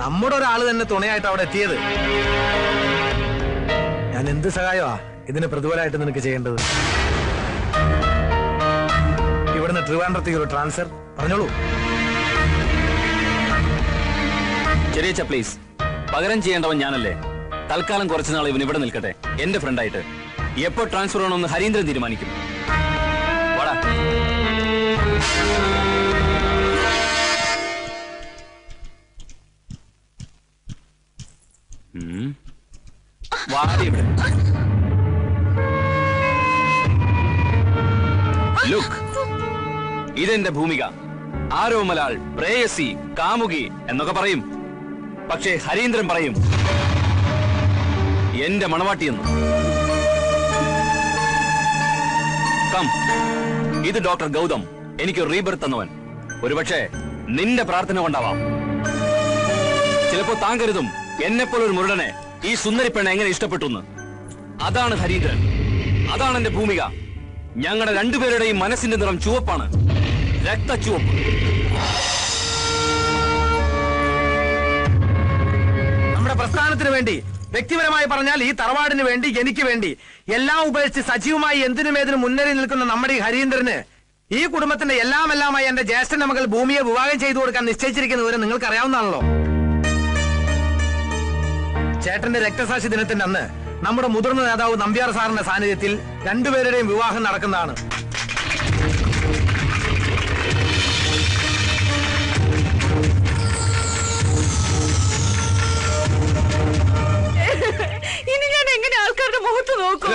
നമ്മുടെ ഒരാൾ തന്നെ തുണയായിട്ട് അവിടെ എത്തിയത്. ഞാൻ എന്ത് സഹായമാ ഇതിന് പ്രതിഫലമായിട്ട് നിനക്ക് ചെയ്യേണ്ടത്? ഇവിടുന്ന് ട്രിവാൻഡ്രത്തേക്ക് ഒരു ട്രാൻസ്ഫർ. പറഞ്ഞോളൂ. ചെറിയച്ച പ്ലീസ് പകരം ചെയ്യേണ്ടവൻ ഞാനല്ലേ? തൽക്കാലം കുറച്ചു നാൾ ഇവൻ ഇവിടെ നിൽക്കട്ടെ. എന്റെ ഫ്രണ്ടായിട്ട് എപ്പോ ട്രാൻസ്ഫർ ആണോ എന്ന് ഹരീന്ദ്രൻ തീരുമാനിക്കും. വാടാ. ഇവിടെ ലുക്ക് ഇതെന്റെ ഭൂമിക. ആരോമലാൾ പ്രേയസി കാമുകി എന്നൊക്കെ പറയും. പക്ഷേ ഹരീന്ദ്രൻ പറയും എന്റെ മണവാട്ടിയെന്ന്. കം ഇത് ഡോക്ടർ ഗൗതം. എനിക്ക് റീബർത്ത് തന്നവൻ. ഒരുപക്ഷെ നിന്റെ പ്രാർത്ഥന കൊണ്ടാവാം. ചിലപ്പോ താൻ കരുതും എന്നെപ്പോലൊരു മുരടനെ. ഈ സുന്ദരി പെണ്ണ എങ്ങനെ ഇഷ്ടപ്പെട്ടു അതാണ് ഹരീന്ദ്രൻ. അതാണ് എന്റെ ഭൂമിക. ഞങ്ങളുടെ രണ്ടുപേരുടെയും മനസ്സിന്റെ നിറം ചുവപ്പാണ്. രക്തച്ചുവപ്പ്. നമ്മുടെ പ്രസ്ഥാനത്തിന് വേണ്ടി വ്യക്തിപരമായി പറഞ്ഞാൽ ഈ തറവാടിന് വേണ്ടി എനിക്ക് വേണ്ടി എല്ലാം ഉപേക്ഷിച്ച് സജീവമായി എന്തിനും ഏതിനും മുന്നേറി നിൽക്കുന്ന നമ്മുടെ ഈ ഹരീന്ദ്രന് ഈ കുടുംബത്തിന്റെ എല്ലാം എല്ലാമായി എന്റെ ജ്യേഷ്ഠന്റെ മകൾ ഭൂമിയെ വിവാഹം ചെയ്തു കൊടുക്കാൻ നിശ്ചയിച്ചിരിക്കുന്ന വിവരം നിങ്ങൾക്ക് അറിയാവുന്നതാണല്ലോ ചേട്ടന്റെ രക്തസാക്ഷി ദിനത്തിന്റെ അന്ന് നമ്മുടെ മുതിർന്ന നേതാവ് നമ്പ്യാർ സാറിന്റെ സാന്നിധ്യത്തിൽ രണ്ടുപേരുടെയും വിവാഹം നടക്കുന്നതാണ്. ഇനി ഞാൻ എങ്ങനെ ആൾക്കാരുടെ മുഖത്ത് നോക്കും?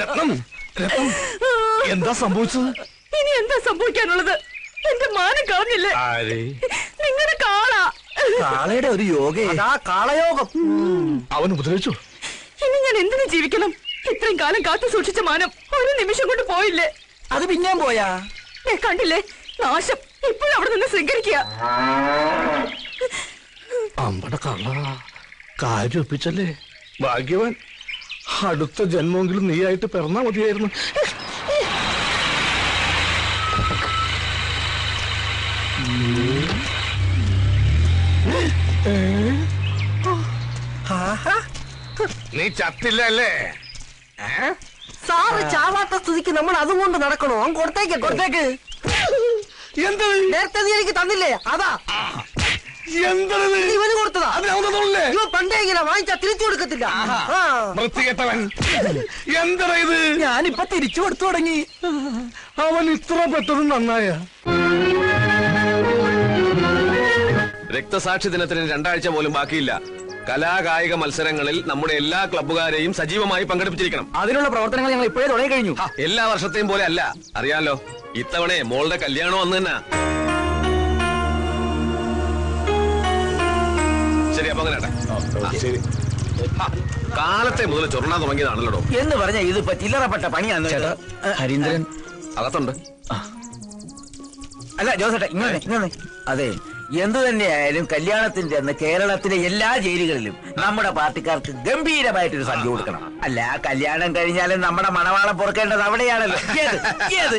രത്നം. രത്നം. എന്താ സംഭവിച്ചത്? ഇനി എന്താ സംഭവിക്കാനുള്ളത്? എന്റെ മാനം കളഞ്ഞില്ലേ? നിങ്ങളുടെ കാളയുടെ ഒരു യോഗ. ആ കാളയോഗം. അവൻ ഉപദ്രവിച്ചു? ഇനി ഞാൻ എന്തിനു ജീവിക്കണം? ഇത്രയും കാലം കാത്തു സൂക്ഷിച്ച മാനം ഒരു നിമിഷം കൊണ്ട് പോയില്ലേ? അത് പിന്നെയും പോയാ? കണ്ടില്ലേ? നാശം. ഇപ്പോഴും അവിടെ നിന്ന് സ്വീകരിക്കുക. അമ്പട കള്ള കാര്യം ഒപ്പിച്ചല്ലേ? ഭാഗ്യവാൻ അടുത്ത ജന്മമെങ്കിലും നീയായിട്ട് പിറന്നാ മതിയായിരുന്നു. നീ ചത്തില്ല അല്ലേ സാറ് ചാവാത്ത സ്ഥിതിക്ക് നമ്മൾ അതും കൊണ്ട് നടക്കണോ? അവൻ കൊടുത്തേക്ക് കൊടുത്തേക്ക്. എന്താ? നേരത്തെ നീ എനിക്ക് തന്നില്ലേ? അതാ. ഇവന് കൊടുത്തതാ. ഇവ പണ്ടേ ഇങ്ങനെ വാങ്ങിച്ചാ തിരിച്ചു കൊടുക്കത്തില്ല. വൃത്തികെട്ടവൻ. എന്താ ഇത്? ഞാനിപ്പൊ തിരിച്ചു കൊടുത്തു തുടങ്ങി. അവൻ ഇത്ര പെട്ടെന്ന് നന്നായ. രക്തസാക്ഷി ദിനത്തിന് രണ്ടാഴ്ച പോലും ബാക്കിയില്ല. കലാകായിക മത്സരങ്ങളിൽ നമ്മുടെ എല്ലാ ക്ലബ്ബുകാരെയും സജീവമായി പങ്കെടുപ്പിച്ചിരിക്കണം. അതിനുള്ള പ്രവർത്തനങ്ങൾ ഞങ്ങൾ ഇപ്പോഴേ തുടങ്ങി കഴിഞ്ഞു ഹ, എല്ലാ വർഷത്തെയും പോലെ അല്ല. അറിയാലോ ഇത്തവണ മോളുടെ കല്യാണം അന്ന് തന്നെ. ശരി അപ്പൊ അങ്ങനെ ശരി. കാലത്തെ മുതൽ ചൊറണാൻ തുടങ്ങിയതാണല്ലോ എന്ന് പറഞ്ഞ ഇതിപ്പോ ചില്ലറപ്പെട്ട പണിയാന്ന് ഹരീന്ദ്രൻ. അകത്തുണ്ട്. അല്ല ജോസേട്ടാ ഇങ്ങനെ ഇങ്ങനെ അതെ. എന്തു തന്നെയായാലും കല്യാണത്തിന്റെ അന്ന് കേരളത്തിലെ എല്ലാ ജയിലുകളിലും നമ്മുടെ പാർട്ടിക്കാർക്ക് ഗംഭീരമായിട്ടൊരു സദ്യ കൊടുക്കണം. അല്ല കല്യാണം കഴിഞ്ഞാലും നമ്മുടെ മണവാളം പൊറുക്കേണ്ടത് അവിടെയാണല്ലോ. ഏത്? ഏത്?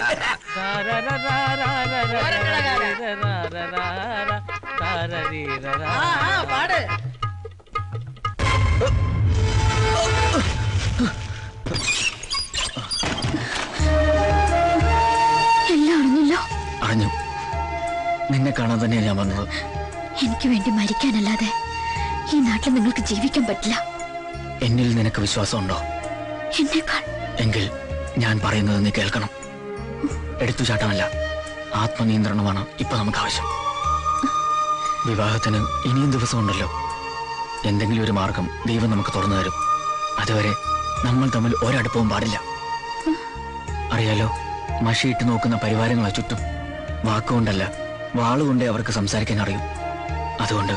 എല്ലാം അറിഞ്ഞല്ലോ. അറിഞ്ഞു. നിന്നെ കാണാൻ തന്നെയാണ് ഞാൻ വന്നത്. എനിക്ക് വേണ്ടി മരിക്കാനല്ലാതെ ഈ നാട്ടിൽ നിങ്ങൾക്ക് ജീവിക്കാൻ പറ്റില്ല. എന്നിൽ നിനക്ക് വിശ്വാസമുണ്ടോ? എന്നേക്കാൾ. എങ്കിൽ ഞാൻ പറയുന്നത് നീ കേൾക്കണം. എടുത്തുചാട്ടമല്ല ആത്മനിയന്ത്രണമാണ് ഇപ്പൊ നമുക്ക് ആവശ്യം വിവാഹത്തിന് ഇനിയും ദിവസമുണ്ടല്ലോ. എന്തെങ്കിലും ഒരു മാർഗം ദൈവം നമുക്ക് തുറന്നു തരും. അതുവരെ നമ്മൾ തമ്മിൽ ഒരടുപ്പവും പാടില്ല. അറിയാലോ മഷിയിട്ട് നോക്കുന്ന പരിവാരങ്ങളെ ചുറ്റും വാക്കുകൊണ്ടല്ല വാളുകൊണ്ടേ അവർക്ക് സംസാരിക്കാൻ അറിയും. അതുകൊണ്ട്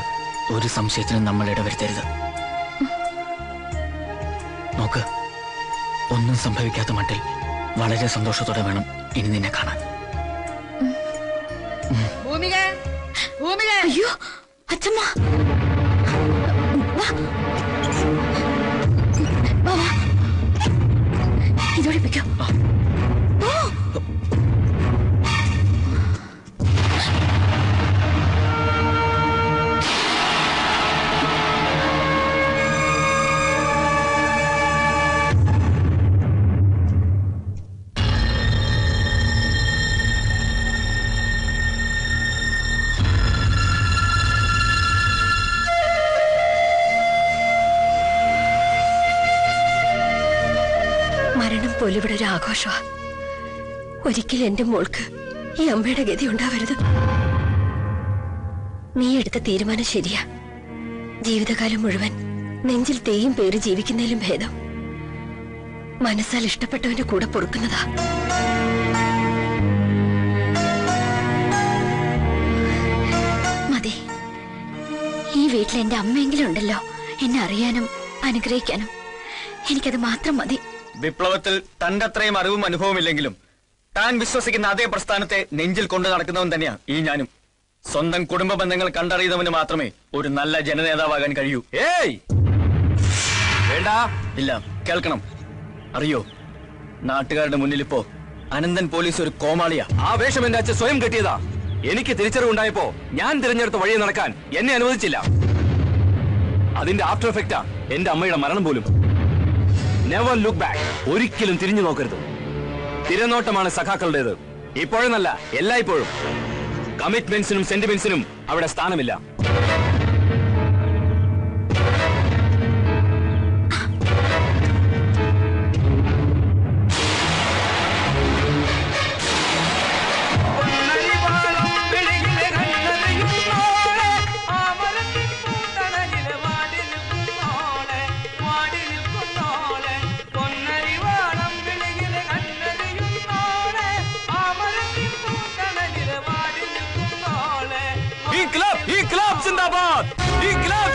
ഒരു സംശയത്തിനും നമ്മൾ ഇടവരുത്തരുത്. നോക്ക് ഒന്നും സംഭവിക്കാത്ത മട്ടിൽ വളരെ സന്തോഷത്തോടെ വേണം ഇനി നിന്നെ കാണാൻ. ഭൂമിക ഭൂമിക. അയ്യോ അച്ഛമ്മ. വാ. വാ, വാ. ഇതോടെ വെക്കോ ഒരു ആഘോഷമാ ഒരിക്കലും എന്റെ മോൾക്ക് ഈ അമ്മയുടെ ഗതി ഉണ്ടാവരുത്. നീ എടുത്ത തീരുമാനം ശരിയാ. ജീവിതകാലം മുഴുവൻ നെഞ്ചിൽ തേയും പേര് ജീവിക്കുന്നതിലും ഭേദം. മനസ്സാൽ ഇഷ്ടപ്പെട്ടവന്റെ കൂടെ പൊറുക്കുന്നതാ. മതി. ഈ വീട്ടിൽ എന്റെ അമ്മയെങ്കിലും ഉണ്ടല്ലോ. എന്നെ അറിയാനും അനുഗ്രഹിക്കാനും. എനിക്കത് മാത്രം മതി. വിപ്ലവത്തിൽ തന്റെ അത്രയും അറിവും അനുഭവം ഇല്ലെങ്കിലും താൻ വിശ്വസിക്കുന്ന അതേ പ്രസ്ഥാനത്തെ നെഞ്ചിൽ കൊണ്ടു നടക്കുന്നവൻ തന്നെയാ ഈ ഞാനും. സ്വന്തം കുടുംബ ബന്ധങ്ങൾ കണ്ടറിയുന്നവന് മാത്രമേ ഒരു നല്ല ജനനേതാവാകാൻ കഴിയൂ. ഏയ്! വേണ്ട. ഇല്ല കേൾക്കണം. അറിയോ? നാട്ടുകാരുടെ മുന്നിൽ ഇപ്പോ അനന്തൻ പോലീസ് ഒരു കോമാളിയാ. ആ വേഷം എന്റെ അച്ഛൻ സ്വയം കെട്ടിയതാ. എനിക്ക് തിരിച്ചറിവുണ്ടായപ്പോ ഞാൻ തിരഞ്ഞെടുത്ത വഴി നടക്കാൻ എന്നെ അനുവദിച്ചില്ല. അതിന്റെ ആഫ്റ്റർ എഫക്റ്റാ എന്റെ അമ്മയുടെ മരണം പോലും. നെവർ ലുക്ക് ബാക്ക് ഒരിക്കലും തിരിഞ്ഞു നോക്കരുത്. തിരനോട്ടമാണ് സഖാക്കളുടേത്. ഇപ്പോഴെന്നല്ല എല്ലായ്പ്പോഴും. കമ്മിറ്റ്മെന്റ്സിനും സെന്റിമെന്റ്സിനും അവിടെ സ്ഥാനമില്ല. जिंदाबाद इनकलाब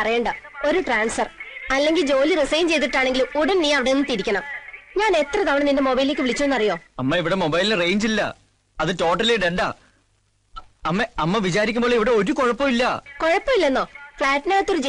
പറയണ്ട. ഒരു ട്രാൻസ്ഫർ അല്ലെങ്കിൽ ജോലി റിസൈൻ ചെയ്തിട്ടാണെങ്കിലും ഉടൻ നീ അവിടെ നിന്ന് തിരിക്കണം. ഞാൻ എത്ര തവണ നിന്റെ മൊബൈലിലേക്ക് വിളിച്ചോന്നറിയോ? അമ്മ ഇവിടെ മൊബൈലിന് റേഞ്ച് ഇല്ല. അത് ടോട്ടലി ഡെഡാ അമ്മ അമ്മ വിചാരിക്കുമ്പോൾ ഇവിടെ ഒരു കുഴപ്പമില്ല കുഴപ്പമില്ലെന്നോ? ഫ്ലാറ്റിനകത്തൊരു